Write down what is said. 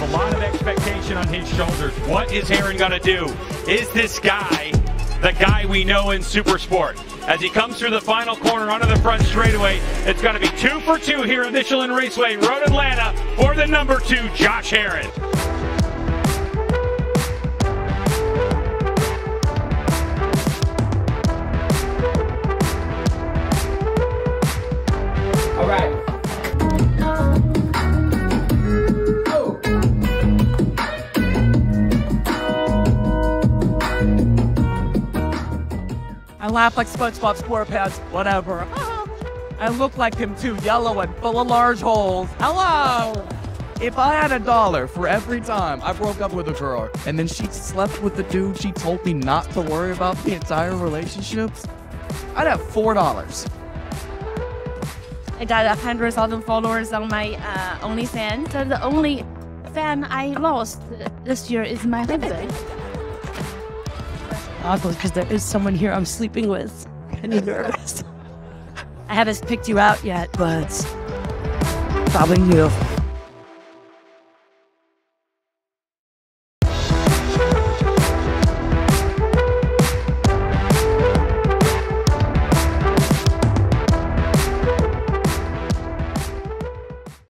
with a lot of expectation on his shoulders. What is Herrin going to do? Is this guy the guy we know in Super Sport? As he comes through the final corner onto the front straightaway, it's going to be two for two here at Michelin Raceway, Road Atlanta, for the number two, Josh Herrin. I laugh like SpongeBob SquarePants, whatever. I look like him too, yellow and full of large holes. Hello! If I had a dollar for every time I broke up with a girl and then she slept with the dude she told me not to worry about the entire relationships, I'd have four dollars. I got a hundred thousand followers on my uh, OnlyFans. So the only fan I lost this year is my husband. Awkward because there is someone here I'm sleeping with. And you're nervous. I haven't picked you out yet, but probably you.